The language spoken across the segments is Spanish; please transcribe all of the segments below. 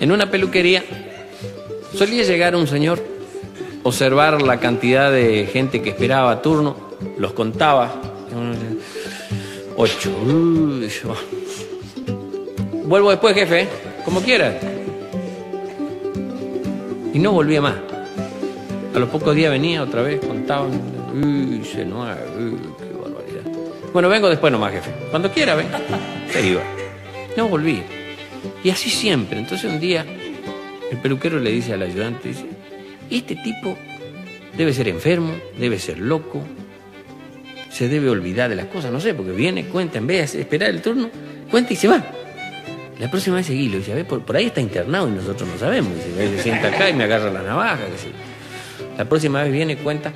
En una peluquería solía llegar un señor, observar la cantidad de gente que esperaba turno, los contaba. Ocho. Uy, yo- Vuelvo después, jefe, ¿eh? como quiera. Y no volvía más. A los pocos días venía otra vez, contaba. Uy, se qué barbaridad. Bueno, vengo después nomás, jefe. Cuando quiera, ven. Se iba. No volví. Y así siempre. Entonces un día el peluquero le dice al ayudante, dice, este tipo debe ser enfermo, debe ser loco, se debe olvidar de las cosas, no sé, porque viene, cuenta, en vez de esperar el turno, cuenta y se va. La próxima vez seguilo, dice, a ver, por, por ahí está internado y nosotros no sabemos. Dice, "Él se sienta acá y me agarra la navaja. La próxima vez viene, cuenta.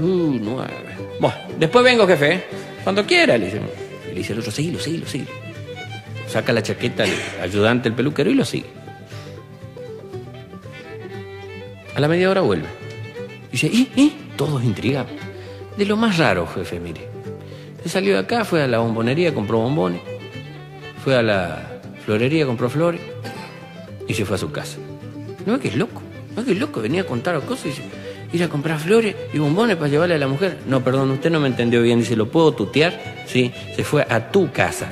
Uh. Bueno, después vengo, jefe, ¿eh? cuando quiera, le dice. Y le dice el otro, seguilo, seguilo, seguilo. Saca la chaqueta al ayudante, el peluquero, y lo sigue. A la media hora vuelve. Dice, ¿y? ¿y? Todos intrigados. De lo más raro, jefe, mire. Se salió de acá, fue a la bombonería, compró bombones. Fue a la florería, compró flores. Y se fue a su casa. ¿No es que es loco? ¿No es que es loco? Venía a contar cosas y dice, ir a comprar flores y bombones para llevarle a la mujer. No, perdón, usted no me entendió bien. Dice, ¿lo puedo tutear? Sí, se fue a tu casa.